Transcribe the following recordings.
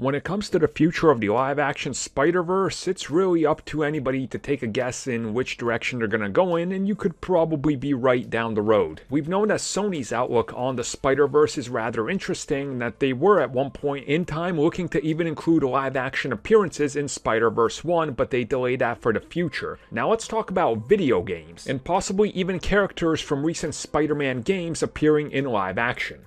When it comes to the future of the live action Spider Verse, it's really up to anybody to take a guess in which direction they're to go in, and you could probably be right down the road. We've known that Sony's outlook on the Spider Verse is rather interesting, that they were at one point in time looking to even include live action appearances in Spider Verse 1, but they delayed that for the future. Now let's talk about video games, and possibly even characters from recent Spider Man games appearing in live action.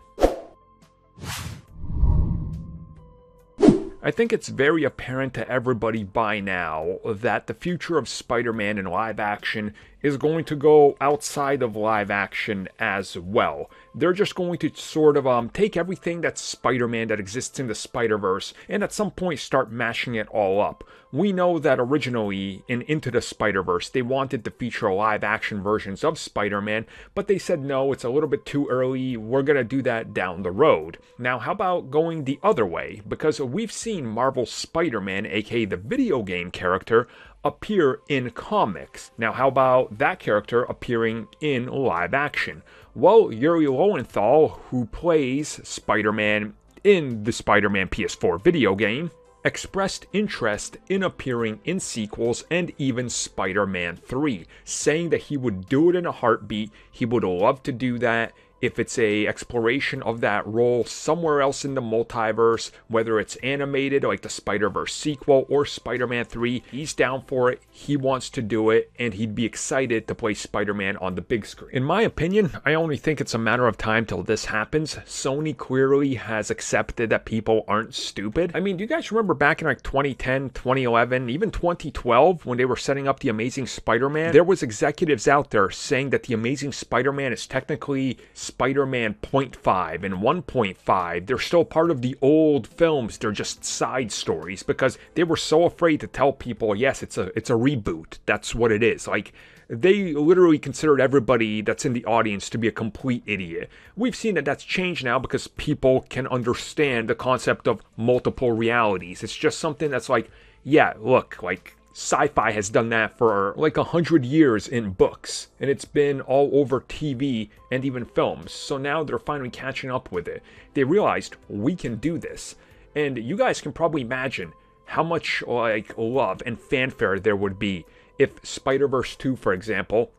I think it's very apparent to everybody by now that the future of Spider Man in live action is going to go outside of live action as well. They're just going to sort of um, take everything that's Spider Man that exists in the Spider Verse and at some point start mashing it all up. We know that originally in Into the Spider Verse, they wanted to feature live action versions of Spider Man, but they said no, it's a little bit too early. We're going to do that down the road. Now, how about going the other way? Because we've seen Marvel Spider Man, aka the video game character, appear in comics. Now, how about that character appearing in live action? Well, Yuri Lowenthal, who plays Spider Man in the Spider Man PS4 video game, expressed interest in appearing in sequels and even Spider Man 3, saying that he would do it in a heartbeat. He would love to do that if it's a exploration of that role somewhere else in the multiverse, whether it's animated like the Spider-Verse sequel or Spider-Man 3, he's down for it. He wants to do it and he'd be excited to play Spider-Man on the big screen. In my opinion, I only think it's a matter of time till this happens. Sony clearly has accepted that people aren't stupid. I mean, do you guys remember back in like 2010, 2011, even 2012 when they were setting up the Amazing Spider-Man? There was executives out there saying that the Amazing Spider-Man is technically Man 0.5 and 1.5, they're still part of the old films. They're just side stories because they were so afraid to tell people, yes, it's a it's a reboot. That's what it is. Like they literally considered everybody that's in the audience to be a complete idiot. We've seen that that's changed now because people can understand the concept of multiple realities. It's just something that's like, yeah, look, like sci-fi has done that for like a hundred years in books and it's been all over tv and even films. So now they're finally catching up with it. They realized we can do this. And you guys can probably imagine how much like love and fanfare there would be if spider-verse 2 for example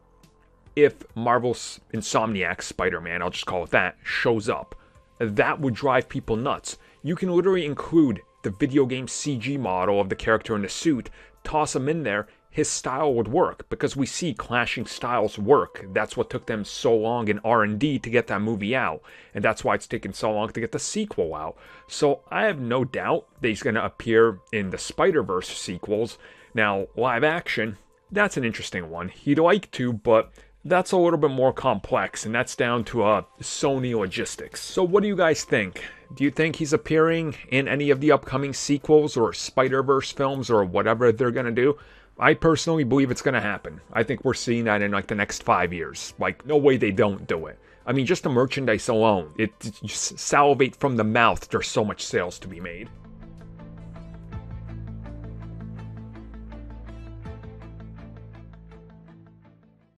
if marvel's insomniac spider-man i'll just call it that shows up. That would drive people nuts. You can literally include the video game CG model of the character in the suit toss him in there, his style would work because we see clashing styles work. That's what took them so long in R&D to get that movie out, and that's why it's taken so long to get the sequel out. So I have no doubt that he's going to appear in the Spider-Verse sequels. Now, live action, that's an interesting one. He'd like to, but that's a little bit more complex, and that's down to uh, Sony logistics. So, what do you guys think? Do you think he's appearing in any of the upcoming sequels or Spider Verse films or whatever they're gonna do? I personally believe it's gonna happen. I think we're seeing that in like the next five years. Like, no way they don't do it. I mean, just the merchandise alone, it, it salivate from the mouth. There's so much sales to be made.